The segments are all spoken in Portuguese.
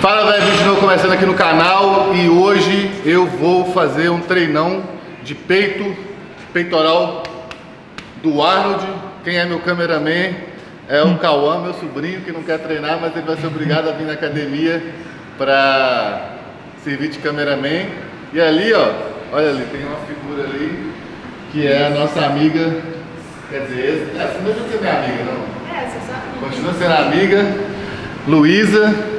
Fala velho, vídeo novo começando aqui no canal e hoje eu vou fazer um treinão de peito, peitoral do Arnold. Quem é meu cameraman é o Cauã, meu sobrinho, que não quer treinar, mas ele vai ser obrigado a vir na academia para servir de cameraman. E ali, ó, olha ali, tem uma figura ali que é a nossa amiga, quer dizer, essa não é minha amiga, não. É, você sabe. Continua sendo amiga, Luísa.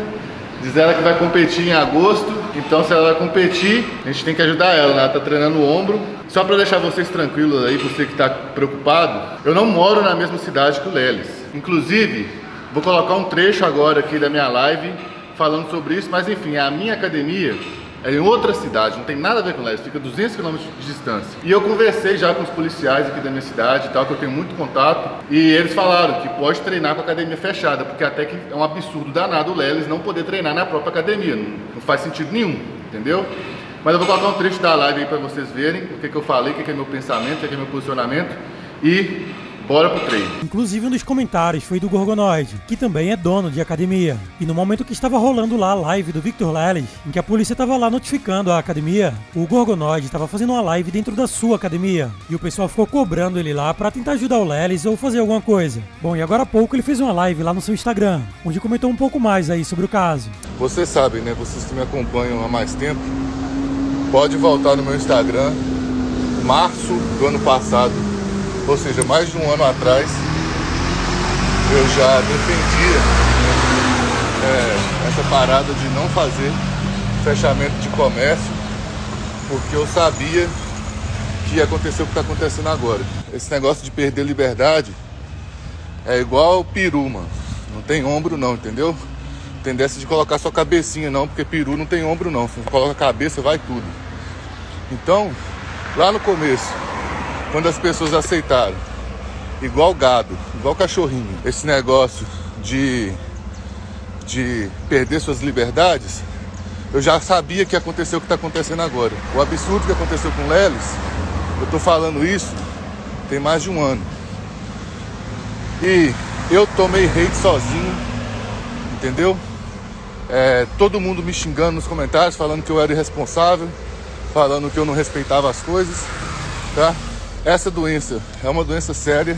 Diz ela que vai competir em agosto, então se ela vai competir, a gente tem que ajudar ela, né? Ela tá treinando o ombro. Só para deixar vocês tranquilos aí, você que tá preocupado, eu não moro na mesma cidade que o Lelis. Inclusive, vou colocar um trecho agora aqui da minha live falando sobre isso, mas enfim, a minha academia é em outra cidade, não tem nada a ver com Lelis, fica 200 km de distância. E eu conversei já com os policiais aqui da minha cidade e tal, que eu tenho muito contato, e eles falaram que pode treinar com a academia fechada, porque até que é um absurdo danado o Lelis não poder treinar na própria academia, não, não faz sentido nenhum, entendeu? Mas eu vou colocar um trecho da live aí para vocês verem o que, que eu falei, o que, que é meu pensamento, o que, que é meu posicionamento, e Bora pro treino. Inclusive um dos comentários foi do Gorgonoid, que também é dono de academia. E no momento que estava rolando lá a live do Victor Lelis, em que a polícia estava lá notificando a academia, o Gorgonoid estava fazendo uma live dentro da sua academia. E o pessoal ficou cobrando ele lá para tentar ajudar o Lelis ou fazer alguma coisa. Bom, e agora há pouco ele fez uma live lá no seu Instagram, onde comentou um pouco mais aí sobre o caso. Vocês sabem, né? Vocês que me acompanham há mais tempo, pode voltar no meu Instagram, março do ano passado ou seja, mais de um ano atrás, eu já defendia é, essa parada de não fazer fechamento de comércio, porque eu sabia que ia acontecer o que está acontecendo agora. Esse negócio de perder liberdade é igual peru, mano. Não tem ombro não, entendeu? Tendência de colocar sua cabecinha não, porque peru não tem ombro não. Coloca a cabeça, vai tudo. Então, lá no começo, quando as pessoas aceitaram, igual gado, igual cachorrinho, esse negócio de, de perder suas liberdades, eu já sabia que aconteceu o que está acontecendo agora. O absurdo que aconteceu com Lelis, eu estou falando isso tem mais de um ano. E eu tomei hate sozinho, entendeu? É, todo mundo me xingando nos comentários, falando que eu era irresponsável, falando que eu não respeitava as coisas, tá? Essa doença é uma doença séria,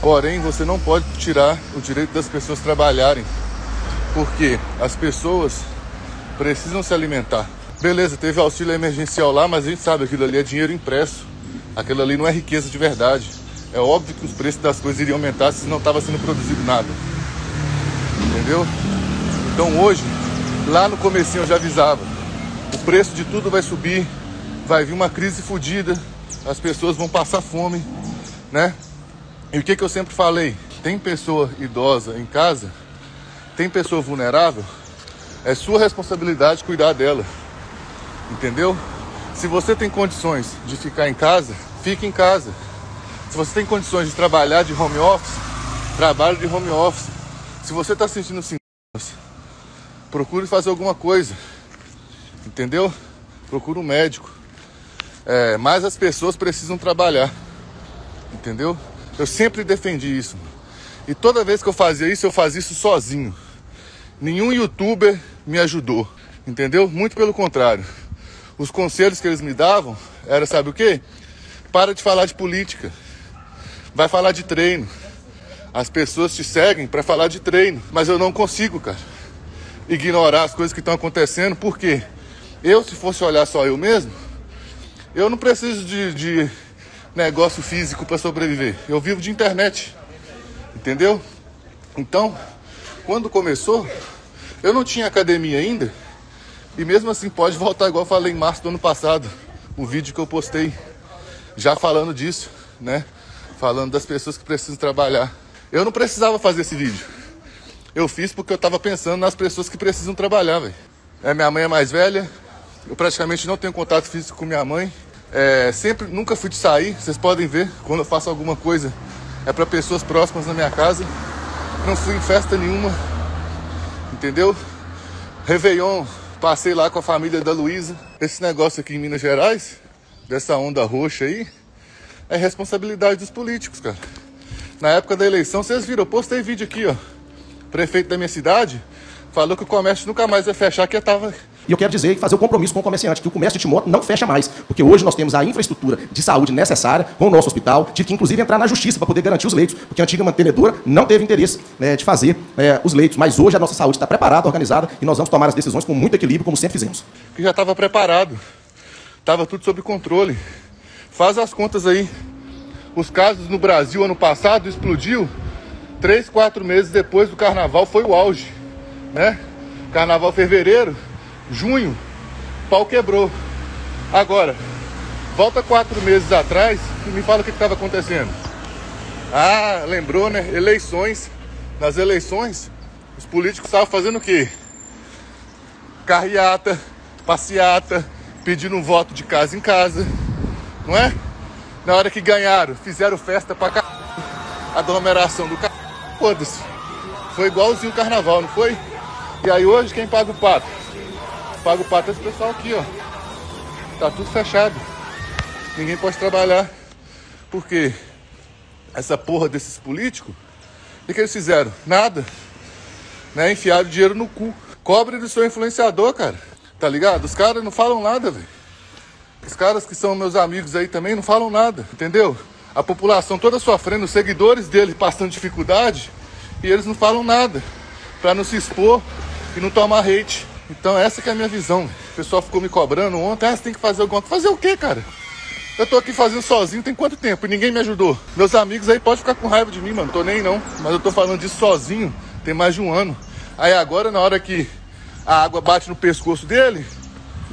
porém você não pode tirar o direito das pessoas trabalharem, porque as pessoas precisam se alimentar. Beleza, teve auxílio emergencial lá, mas a gente sabe aquilo ali é dinheiro impresso. Aquilo ali não é riqueza de verdade. É óbvio que os preços das coisas iriam aumentar se não estava sendo produzido nada. Entendeu? Então hoje, lá no comecinho eu já avisava, o preço de tudo vai subir, vai vir uma crise fodida, as pessoas vão passar fome, né? E o que, que eu sempre falei? Tem pessoa idosa em casa, tem pessoa vulnerável, é sua responsabilidade cuidar dela, entendeu? Se você tem condições de ficar em casa, fique em casa. Se você tem condições de trabalhar de home office, trabalhe de home office. Se você está sentindo sintomas, procure fazer alguma coisa, entendeu? Procure um médico. É, mas as pessoas precisam trabalhar. Entendeu? Eu sempre defendi isso. E toda vez que eu fazia isso, eu fazia isso sozinho. Nenhum youtuber me ajudou. Entendeu? Muito pelo contrário. Os conselhos que eles me davam era, sabe o quê? Para de falar de política. Vai falar de treino. As pessoas te seguem para falar de treino. Mas eu não consigo, cara, ignorar as coisas que estão acontecendo. Porque eu, se fosse olhar só eu mesmo, eu não preciso de, de negócio físico para sobreviver. Eu vivo de internet. Entendeu? Então, quando começou, eu não tinha academia ainda. E mesmo assim pode voltar igual eu falei em março do ano passado, o vídeo que eu postei já falando disso, né? Falando das pessoas que precisam trabalhar. Eu não precisava fazer esse vídeo. Eu fiz porque eu tava pensando nas pessoas que precisam trabalhar, velho. É, minha mãe é mais velha, eu praticamente não tenho contato físico com minha mãe. É, sempre, nunca fui de sair. Vocês podem ver quando eu faço alguma coisa é para pessoas próximas na minha casa. Não fui em festa nenhuma, entendeu? Réveillon, passei lá com a família da Luísa. Esse negócio aqui em Minas Gerais, dessa onda roxa aí, é responsabilidade dos políticos, cara. Na época da eleição, vocês viram, eu postei vídeo aqui, ó. Prefeito da minha cidade falou que o comércio nunca mais ia fechar, que tava e eu quero dizer e fazer o um compromisso com o comerciante, que o comércio de Timóteo não fecha mais, porque hoje nós temos a infraestrutura de saúde necessária com o nosso hospital, tive que inclusive entrar na justiça para poder garantir os leitos, porque a antiga mantenedora não teve interesse né, de fazer é, os leitos, mas hoje a nossa saúde está preparada, organizada, e nós vamos tomar as decisões com muito equilíbrio, como sempre fizemos. Que já estava preparado, estava tudo sob controle. Faz as contas aí. Os casos no Brasil ano passado explodiu três, quatro meses depois do carnaval, foi o auge, né? Carnaval fevereiro, junho, pau quebrou. Agora, volta quatro meses atrás e me fala o que estava acontecendo. Ah, lembrou, né? Eleições. Nas eleições, os políticos estavam fazendo o quê? Carreata, passeata, pedindo um voto de casa em casa, não é? Na hora que ganharam, fizeram festa pra c... aglomeração do c... Foda-se. Foi igualzinho o carnaval, não foi? E aí hoje quem paga o pato? Paga o pato esse pessoal aqui, ó. Tá tudo fechado. Ninguém pode trabalhar. Por quê? Essa porra desses políticos, o que, eles fizeram? Nada. Né? Enfiaram dinheiro no cu. Cobre do seu influenciador, cara. Tá ligado? Os caras não falam nada, velho. Os caras que são meus amigos aí também não falam nada, entendeu? A população toda sofrendo, os seguidores dele passando dificuldade e eles não falam nada. Pra não se expor e não tomar hate. Então essa que é a minha visão. O pessoal ficou me cobrando ontem, ah, você tem que fazer alguma coisa. Fazer o quê, cara? Eu tô aqui fazendo sozinho tem quanto tempo? E ninguém me ajudou. Meus amigos aí podem ficar com raiva de mim, mano. Tô nem não. Mas eu tô falando disso sozinho tem mais de um ano. Aí agora, na hora que a água bate no pescoço dele,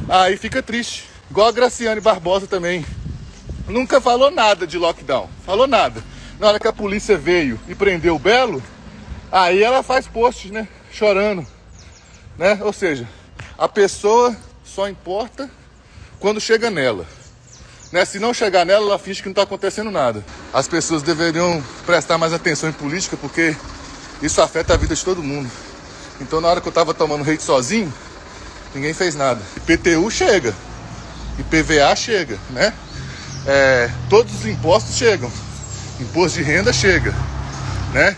aí fica triste. Igual a Graciane Barbosa também. Nunca falou nada de lockdown. Falou nada. Na hora que a polícia veio e prendeu o Belo, aí ela faz posts, né? Chorando né? Ou seja, a pessoa só importa quando chega nela. Né? Se não chegar nela, ela finge que não está acontecendo nada. As pessoas deveriam prestar mais atenção em política porque isso afeta a vida de todo mundo. Então, na hora que eu estava tomando rede sozinho, ninguém fez nada. IPTU chega, IPVA chega, né? É, todos os impostos chegam, imposto de renda chega, né?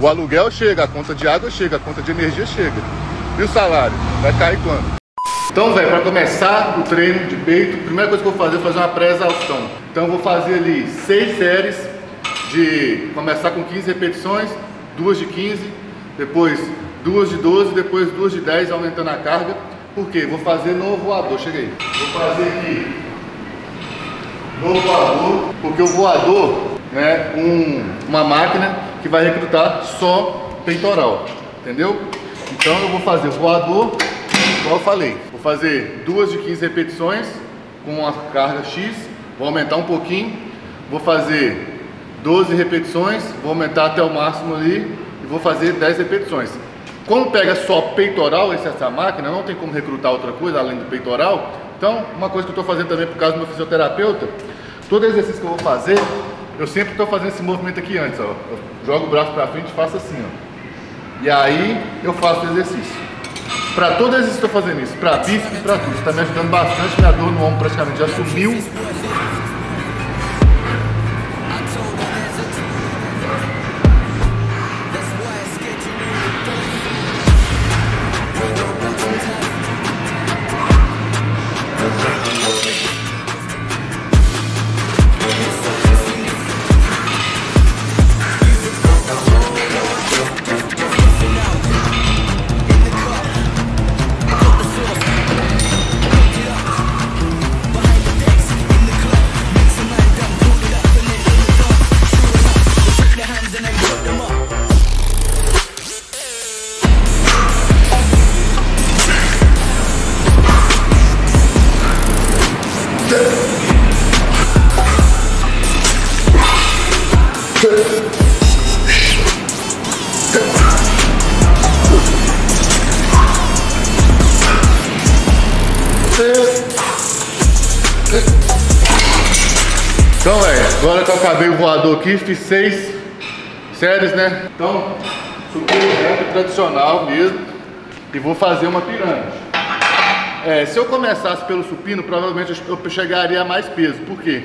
O aluguel chega, a conta de água chega, a conta de energia chega. E o salário? Vai cair quando? Então, velho, para começar o treino de peito, a primeira coisa que eu vou fazer é fazer uma pré-exaustão. Então, eu vou fazer ali seis séries de começar com 15 repetições, duas de 15, depois duas de 12, depois duas de 10, aumentando a carga. Por quê? Vou fazer no voador, cheguei. Vou fazer aqui no voador, porque o voador é um, uma máquina que vai recrutar só peitoral, entendeu? Então eu vou fazer voador, igual eu falei. Vou fazer duas de 15 repetições com a carga X, vou aumentar um pouquinho. Vou fazer 12 repetições, vou aumentar até o máximo ali e vou fazer 10 repetições. Como pega só peitoral, essa máquina, não tem como recrutar outra coisa além do peitoral. Então, uma coisa que eu estou fazendo também por causa do meu fisioterapeuta, todo exercício que eu vou fazer, eu sempre estou fazendo esse movimento aqui antes, ó. Eu jogo o braço para frente e faço assim, ó. E aí eu faço o exercício. Para todo exercício estou fazendo isso, para bíceps e para tudo. Está me ajudando bastante, minha dor no ombro praticamente já sumiu. Então, é, agora que eu acabei o voador aqui, fiz seis séries, né? Então, subi reto tradicional mesmo e vou fazer uma pirâmide. É, se eu começasse pelo supino, provavelmente eu chegaria a mais peso. Por quê?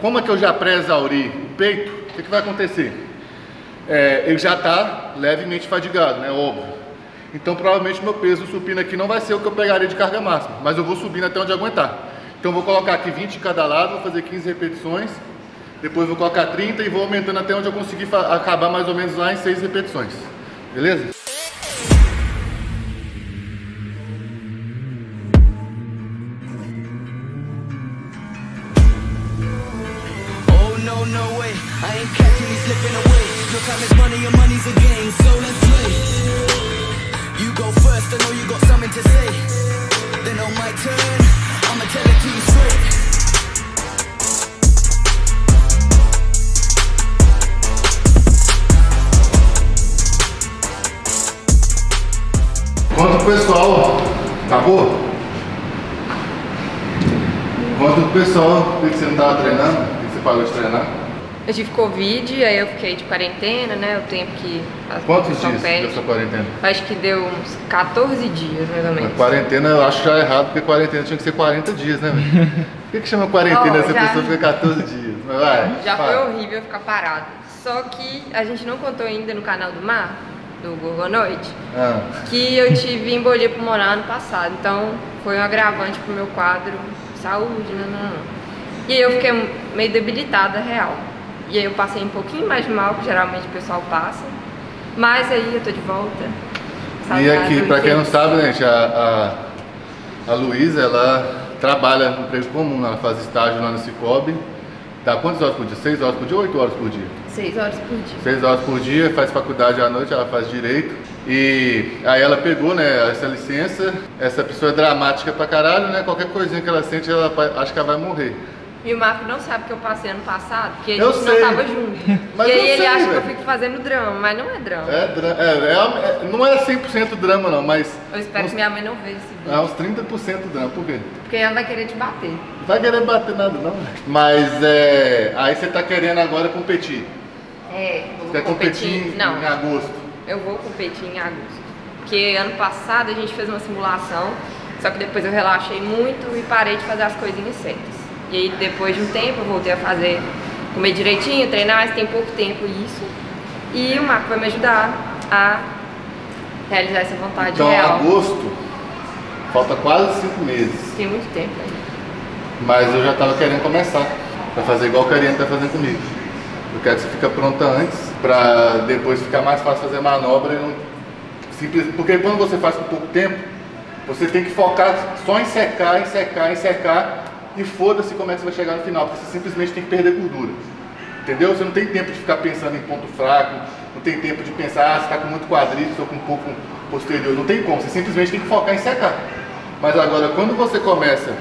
Como é que eu já pré-exauri o peito, o que, que vai acontecer? É, ele já está levemente fadigado, né? Óbvio. Então provavelmente meu peso no supino aqui não vai ser o que eu pegaria de carga máxima, mas eu vou subindo até onde aguentar. Então vou colocar aqui 20 em cada lado, vou fazer 15 repetições, depois vou colocar 30 e vou aumentando até onde eu conseguir acabar mais ou menos lá em 6 repetições. Beleza? time I'ma tell it to you straight. Quanto pessoal, acabou? Quanto pessoal, por que você não estava treinando? Por que você parou de treinar? Eu tive Covid, aí eu fiquei de quarentena, né? O tempo que Quantos dias pede. dessa quarentena? Acho que deu uns 14 dias, mais ou menos. A quarentena eu acho já errado, porque quarentena tinha que ser 40 dias, né, Por que, que chama quarentena oh, se a pessoa fica 14 dias? Vai, já foi horrível ficar parado. Só que a gente não contou ainda no canal do Mar, do Gorgonoide, ah. que eu tive embolia pulmonar ano passado. Então foi um agravante pro meu quadro saúde, né? Não, não. E aí eu fiquei meio debilitada, real. E aí eu passei um pouquinho mais mal, que geralmente o pessoal passa. Mas aí eu tô de volta. e aqui, para quem não sabe, gente, a, a, a Luísa, ela trabalha no emprego comum, ela faz estágio lá no Cicobi. Dá quantas horas por dia? Seis horas por dia ou oito horas por dia? Seis horas por dia. Seis horas por dia, faz faculdade à noite, ela faz direito. E aí ela pegou, né, essa licença. Essa pessoa é dramática pra caralho, né? Qualquer coisinha que ela sente, ela acha que ela vai morrer. E o Marco não sabe que eu passei ano passado, porque a gente eu não sei. tava junto. Mas e aí ele sei, acha véio. que eu fico fazendo drama, mas não é drama. É, é, é, é não é 100% drama não, mas... Eu espero uns, que minha mãe não veja esse vídeo. É uns 30% drama, por quê? Porque ela vai querer te bater. Não vai querer bater nada não, Mas é, aí você tá querendo agora competir. É, vou você quer competir, não, em agosto. Eu vou competir em agosto. Porque ano passado a gente fez uma simulação, só que depois eu relaxei muito e parei de fazer as coisinhas certas. E aí depois de um tempo eu voltei a fazer, comer direitinho, treinar, mas tem pouco tempo isso. E o Marco vai me ajudar a realizar essa vontade então, real. Então agosto, falta quase cinco meses. Tem muito tempo ainda. Mas eu já estava querendo começar, para fazer igual o Carinha está fazendo comigo. Eu quero que você fique pronta antes, para depois ficar mais fácil fazer manobra e não... Simples... Porque quando você faz com pouco tempo, você tem que focar só em secar, em secar, em secar e foda-se como é que você vai chegar no final, porque você simplesmente tem que perder gordura. Entendeu? Você não tem tempo de ficar pensando em ponto fraco, não tem tempo de pensar, ah, você está com muito quadríceps ou com um pouco posterior. Não tem como, você simplesmente tem que focar em secar. Mas agora, quando você começa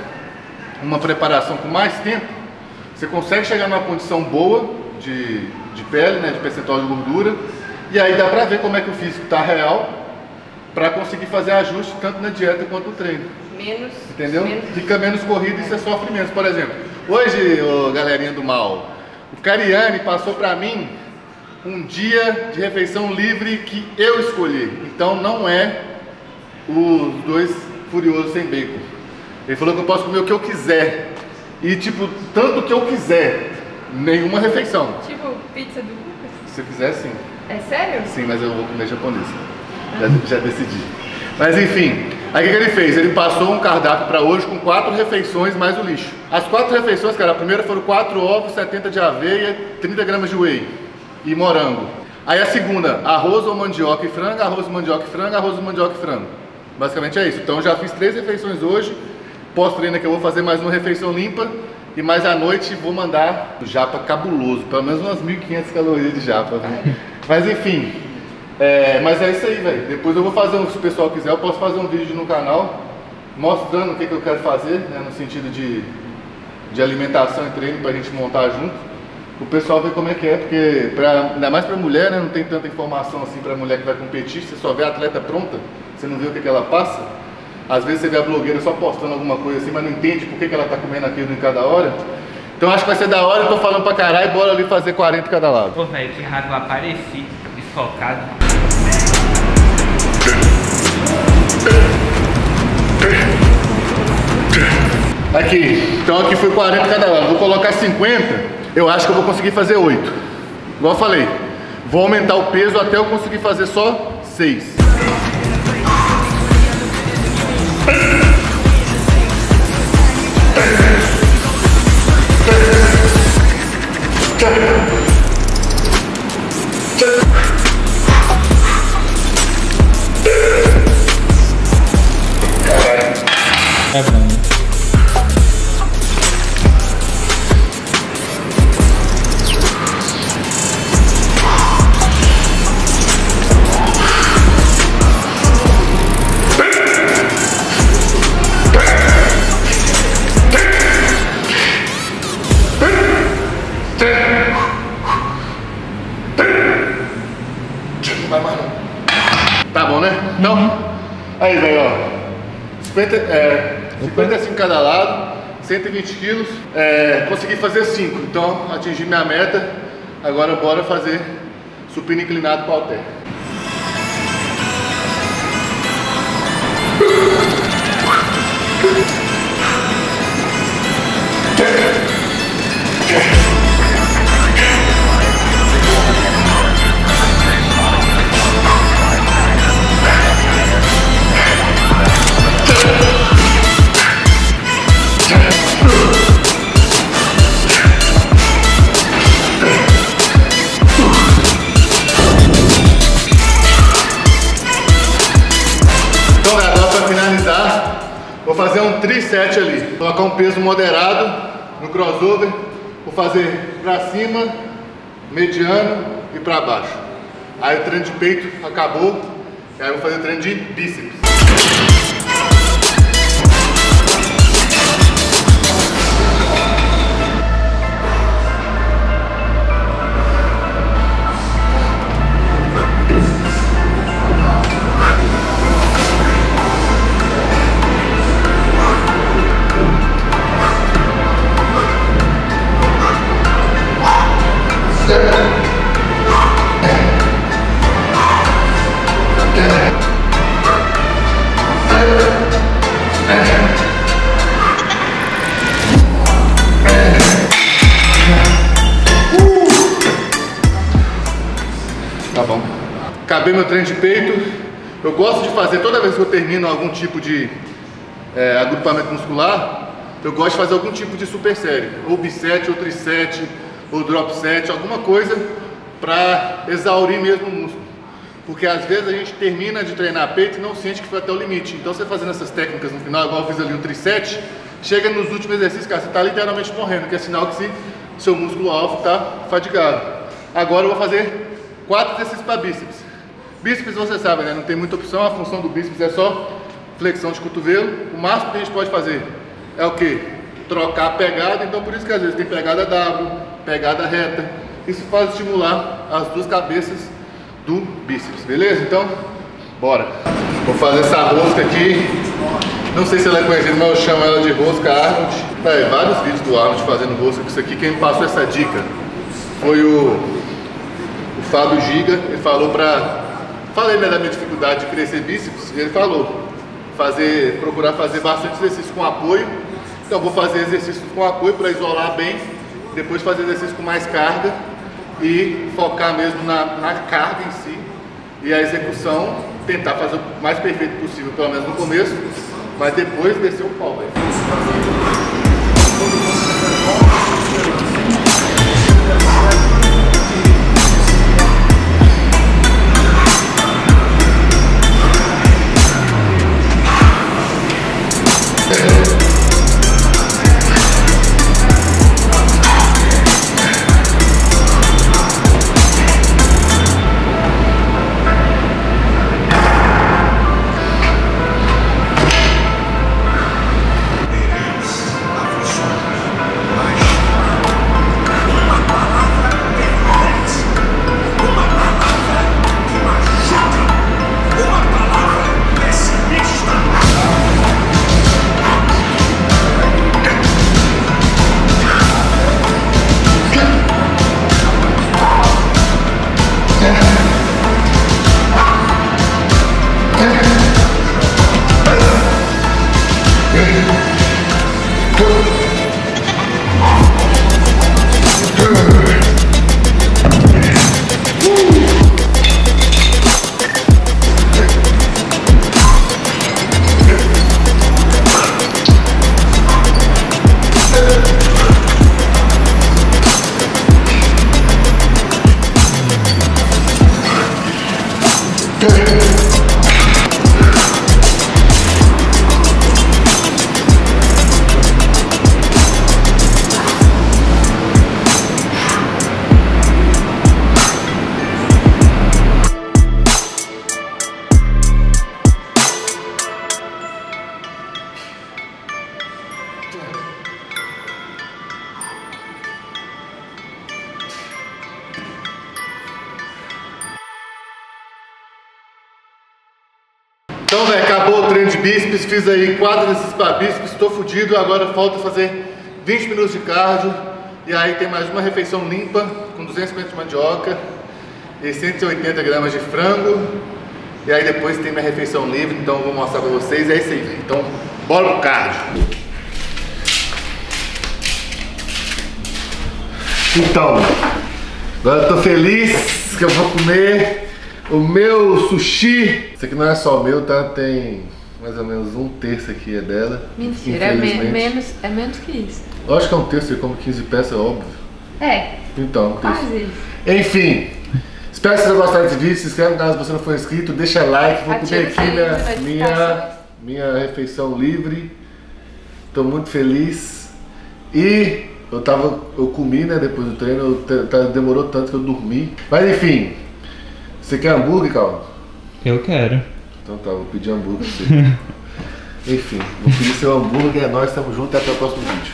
uma preparação com mais tempo, você consegue chegar numa condição boa de, de pele, né, de percentual de gordura, e aí dá pra ver como é que o físico está real, para conseguir fazer ajuste tanto na dieta quanto no treino menos. Entendeu? Menos... Fica menos corrido e você sofre menos. Por exemplo, hoje, ô, galerinha do mal, o Cariani passou para mim um dia de refeição livre que eu escolhi. Então não é os dois furiosos sem bacon. Ele falou que eu posso comer o que eu quiser. E tipo, tanto que eu quiser. Nenhuma refeição. Tipo, pizza do Lucas? Se eu quiser, sim. É sério? Sim, mas eu vou comer japonês. Já, já decidi. Mas enfim, Aí o que, ele fez? Ele passou um cardápio para hoje com quatro refeições mais o lixo. As quatro refeições, cara, a primeira foram quatro ovos, 70 de aveia, 30 gramas de whey e morango. Aí a segunda, arroz ou mandioca e frango, arroz, mandioca e frango, arroz, mandioca e frango. Basicamente é isso. Então já fiz três refeições hoje. Pós-treino que eu vou fazer mais uma refeição limpa. E mais à noite vou mandar japa cabuloso, pelo menos umas 1.500 calorias de japa. Né? Mas enfim, é, mas é isso aí, velho. Depois eu vou fazer, um, se o pessoal quiser, eu posso fazer um vídeo no canal mostrando o que, que eu quero fazer, né, no sentido de, de alimentação e treino pra gente montar junto. O pessoal ver como é que é, porque pra, ainda mais pra mulher, né, não tem tanta informação assim pra mulher que vai competir, você só vê a atleta pronta, você não vê o que, que ela passa. Às vezes você vê a blogueira só postando alguma coisa assim, mas não entende por que, que ela tá comendo aquilo em cada hora. Então acho que vai ser da hora, eu tô falando pra caralho, bora ali fazer 40 cada lado. Pô, velho, que raro apareci, desfocado. Aqui, então aqui foi 40 cada hora. Vou colocar 50, eu acho que eu vou conseguir fazer 8. Igual eu falei, vou aumentar o peso até eu conseguir fazer só 6. Tá bom, né? Então, aí, velho, ó. 50, é, 55 cada lado, 120 quilos. É, consegui fazer 5, então atingi minha meta. Agora bora fazer supino inclinado para o halter. Então, 3-7 ali. Colocar um peso moderado no crossover, vou fazer para cima, mediano e para baixo. Aí o treino de peito acabou, e aí eu vou fazer o treino de bíceps. Treino de peito. Eu gosto de fazer, toda vez que eu termino algum tipo de é, agrupamento muscular, eu gosto de fazer algum tipo de super série. Ou biset, ou triset, ou drop set, alguma coisa para exaurir mesmo o músculo. Porque às vezes a gente termina de treinar peito e não sente que foi até o limite. Então você fazendo essas técnicas no final, igual eu fiz ali um triset, chega nos últimos exercícios, cara, você está literalmente morrendo, que é sinal que se, seu músculo alvo está fadigado. Agora eu vou fazer quatro exercícios para bíceps. Bíceps você sabe, né? Não tem muita opção, a função do bíceps é só flexão de cotovelo. O máximo que a gente pode fazer é o que? Trocar a pegada, então por isso que às vezes tem pegada W, pegada reta. Isso faz estimular as duas cabeças do bíceps, beleza? Então, bora. Vou fazer essa rosca aqui. Não sei se ela é conhecida, mas eu chamo ela de rosca Arnold. Tá aí, vários vídeos do Arnold fazendo rosca com isso aqui. Quem me passou essa dica foi o, o Fábio Giga. Ele falou pra... Falei né, da minha dificuldade de crescer bíceps. Ele falou, fazer, procurar fazer bastante exercício com apoio. Então vou fazer exercícios com apoio para isolar bem. Depois fazer exercício com mais carga e focar mesmo na, na carga em si e a execução, tentar fazer o mais perfeito possível, pelo menos no começo, mas depois descer o pau. velho. Bíceps, fiz aí quatro exercícios para bíceps, estou fudido, agora falta fazer 20 minutos de cardio. E aí tem mais uma refeição limpa, com 250 de mandioca e 180 gramas de frango. E aí depois tem minha refeição livre, então eu vou mostrar pra vocês. É isso aí. Então, bora pro cardio. Então, agora eu tô feliz que eu vou comer o meu sushi. Isso aqui não é só meu, tá? Tem mais ou menos um terço aqui é dela. Mentira, é, me menos, é menos que isso. Lógico que é um terço, como 15 peças, é óbvio. É. Então, um terço. Quase. Enfim, espero que vocês tenham gostado desse vídeo. Se inscreve no canal se você não for inscrito, deixa like. Vou comer aqui minha, minha, refeição livre. Tô muito feliz. E eu tava. Eu comi, né, depois do treino, tá- demorou tanto que eu dormi. Mas enfim, você quer hambúrguer, Calma? Eu quero. Então tá, vou pedir hambúrguer pra você. enfim, vou pedir seu hambúrguer, é nóis, tamo junto e até o próximo vídeo.